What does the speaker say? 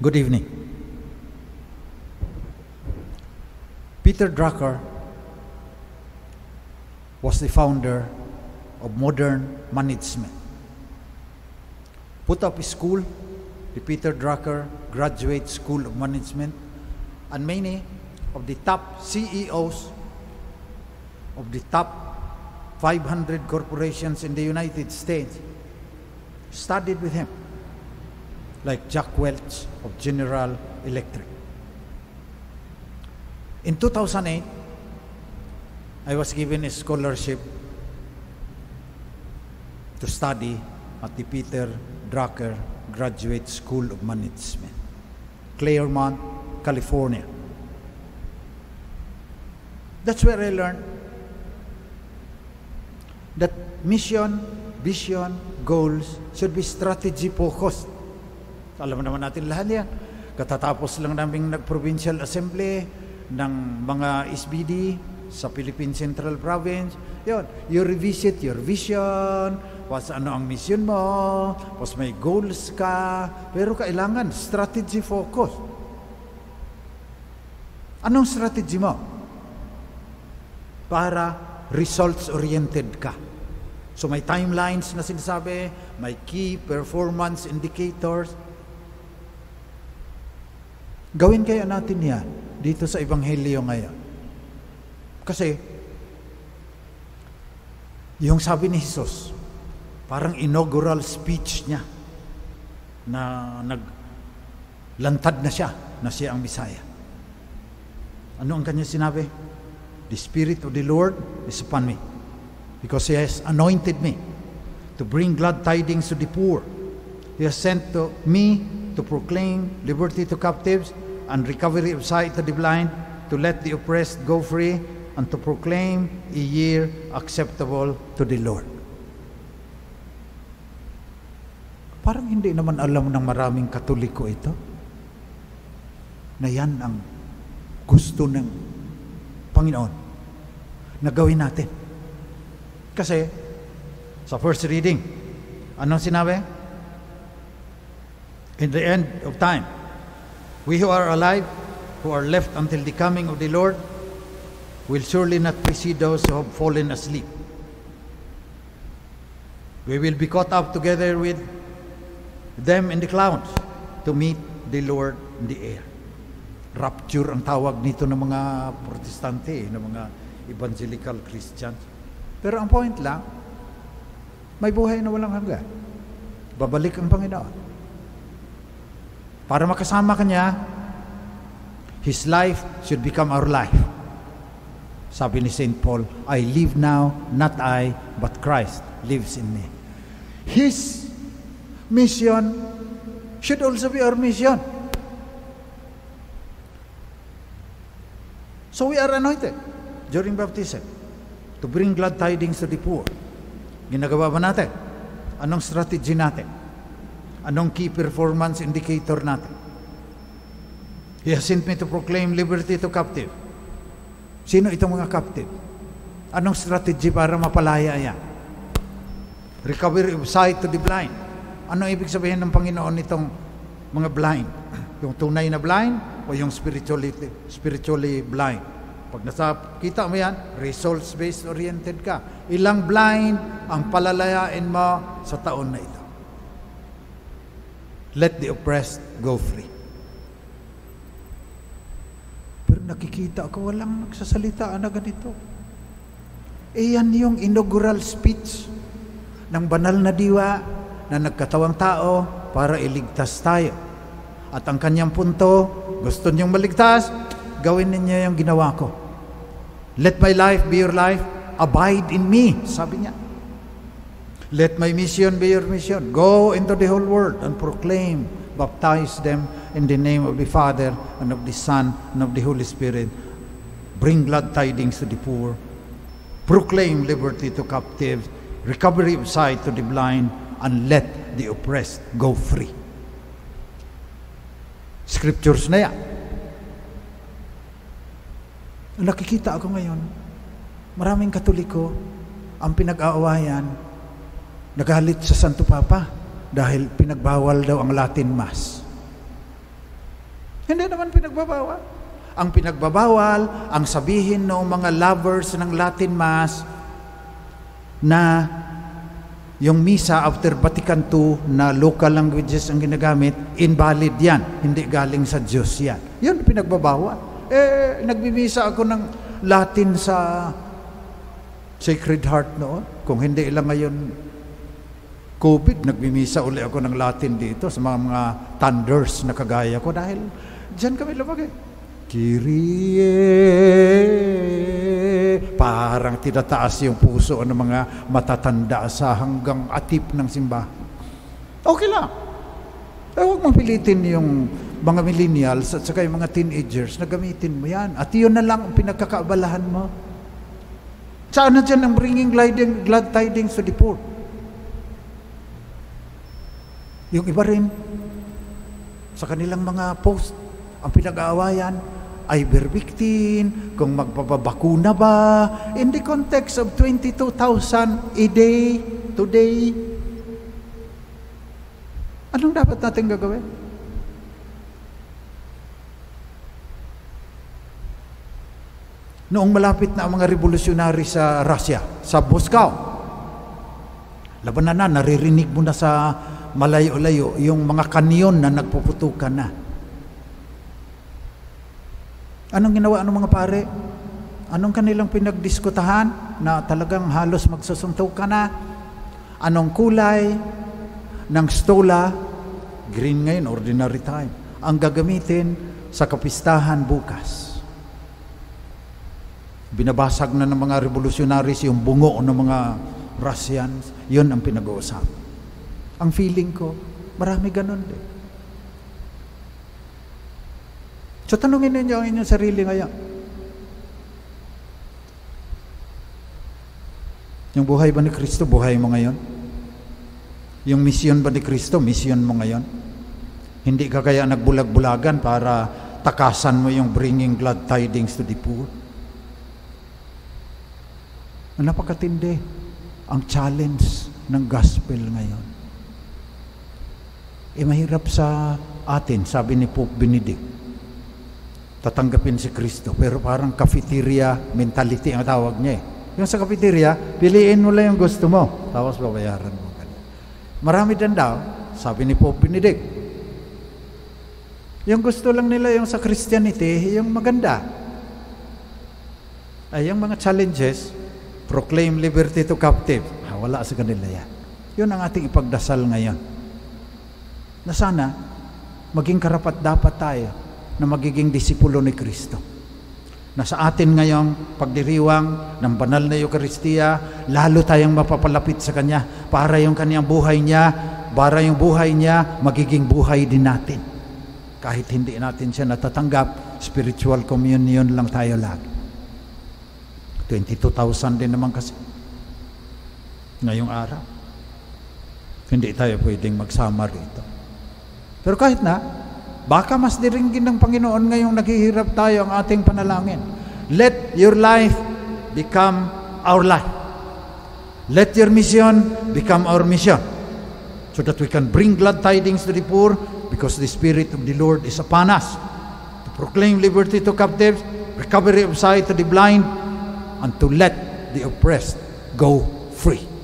Good evening. Peter Drucker was the founder of modern management. Put up a school, the Peter Drucker Graduate School of Management, and many of the top CEOs of the top 500 corporations in the United States studied with him, like Jack Welch of General Electric. In 2008, I was given a scholarship to study at the Peter Drucker Graduate School of Management, Claremont, California. That's where I learned that mission, vision, goals should be strategy focused. Alam naman natin lahat yan. Katatapos lang namin nag-provincial assembly ng mga SBD sa Philippine Central Province. Yun, you revisit your vision, was ano ang mission mo, was may goals ka, pero kailangan strategy focus. Anong strategy mo? Para results-oriented ka. So may timelines na sinasabi, may key performance indicators. Gawin kaya natin yan dito sa Ebanghelyo ngayon. Kasi, yung sabi ni Jesus, parang inaugural speech niya na naglantad na siya na siya ang Bisaya. Ano ang kanya sinabi? The Spirit of the Lord is upon me because He has anointed me to bring glad tidings to the poor. He has sent to me to proclaim liberty to captives and recovery of sight to the blind, to let the oppressed go free, and to proclaim a year acceptable to the Lord. Parang hindi naman alam ng maraming katoliko ito na yan ang gusto ng Panginoon na gawin natin. Kasi sa first reading, anong sinabi? In the end of time, we who are alive, who are left until the coming of the Lord, will surely not precede those who have fallen asleep. We will be caught up together with them in the clouds to meet the Lord in the air. Rapture ang tawag nito ng mga protestante, ng mga evangelical Christians. Pero ang point lang, may buhay na walang hanggan. Babalik ang Panginoon. Para makasama kanya, His life should become our life. Sabi ni St. Paul, I live now, not I, but Christ lives in me. His mission should also be our mission. So we are anointed during baptism to bring glad tidings to the poor. Ginagawa ba natin? Anong strategy natin? Anong key performance indicator natin? He has sent me to proclaim liberty to captive. Sino itong mga captive? Anong strategy para mapalaya yan? Recovery of sight to the blind. Ano ibig sabihin ng Panginoon nitong mga blind? Yung tunay na blind o yung spiritually, spiritually blind? Pag nasakita mo yan, results-based oriented ka. Ilang blind ang palalayain mo sa taon na ito. Let the oppressed go free. Pero nakikita ako, walang nagsasalita na ganito. Eh yan yung inaugural speech ng banal na diwa na nagkatawang tao para iligtas tayo. At ang kanyang punto, gusto niyong maligtas, gawin ninyo yung ginawa ko. Let my life be your life, abide in me, sabi niya. Let my mission be your mission. Go into the whole world and proclaim, baptize them in the name of the Father and of the Son and of the Holy Spirit. Bring glad tidings to the poor. Proclaim liberty to captives, recovery of sight to the blind, and let the oppressed go free. Scriptures na yan. Nakikita ako ngayon, maraming katoliko ang pinag-aawayan, nagalit sa Santo Papa dahil pinagbawal daw ang Latin Mass. Hindi naman pinagbabawal. Ang pinagbabawal, ang sabihin ng mga lovers ng Latin Mass na yung misa after Vatican II na local languages ang ginagamit, invalid yan. Hindi galing sa Diyos yan. Yun, pinagbabawal. Eh, nagbibisa ako ng Latin sa Sacred Heart noon. Kung hindi lang ngayon COVID, nagbimisa uli ako ng Latin dito sa mga, mga thunders na kagaya ko dahil dyan kami lumagay. Kyrie, parang tinataas yung puso ng mga matatanda sa hanggang atip ng simbahan. Okay lang. Eh, huwag mong pilitin yung mga millennials at saka yung mga teenagers na gamitin mo yan. At yun na lang ang pinagkakaabalahan mo. Saan na dyan ang bringing glad tidings to the poor? Yung iba rin, sa kanilang mga post, ang pinag-aawayan, ivermectin, kung magpapabakuna ba, in the context of 22,000 a day, today, anong dapat natin gagawin? Noong malapit na ang mga revolusyonary sa Russia, sa Moscow, labanan na, naririnig mo na sa malayo-layo yung mga kanyon na nagpuputukan na. Anong ginawa ng mga pare? Anong kanilang pinagdiskutahan na talagang halos magsusuntok ka na? Anong kulay ng stola? Green ngayon, ordinary time. Ang gagamitin sa kapistahan bukas. Binabasag na ng mga revolutionaries yung bungo ng mga Russians. Yun ang pinag-uusap. Ang feeling ko, marami ganun din. So tanungin ninyo ang inyong sarili ngayon. Yung buhay ba ni Kristo, buhay mo ngayon? Yung misyon ba ni Kristo, misyon mo ngayon? Hindi ka kaya nagbulag-bulagan para takasan mo yung bringing glad tidings to the poor? Napakatindi ang challenge ng gospel ngayon. Eh mahirap sa atin, sabi ni Pope Benedict, tatanggapin si Kristo. Pero parang cafeteria mentality ang tawag niya eh. Yung sa cafeteria, piliin mo lang yung gusto mo. Tapos babayaran mo. Marami din daw, sabi ni Pope Benedict. Yung gusto lang nila yung sa Christianity, yung maganda. Ay, yung mga challenges, proclaim liberty to captive. Ah, wala sa kanila yan. Yun ang ating ipagdasal ngayon. Na sana, maging karapat dapat tayo na magiging disipulo ni Kristo. Na sa atin ngayong pagdiriwang ng banal na Eukaristiya, lalo tayong mapapalapit sa Kanya para yung Kanyang buhay niya, para yung buhay niya, magiging buhay din natin. Kahit hindi natin siya natatanggap, spiritual communion lang tayo lagi. 22,000 din naman kasi ngayong araw. Hindi tayo pwedeng magsama rito. Pero kahit na, Baka mas diringgin ng Panginoon ngayong naghihirap tayo ang ating panalangin. Let your life become our life. Let your mission become our mission. So that we can bring glad tidings to the poor because the Spirit of the Lord is upon us. To proclaim liberty to captives, recovery of sight to the blind, and to let the oppressed go free.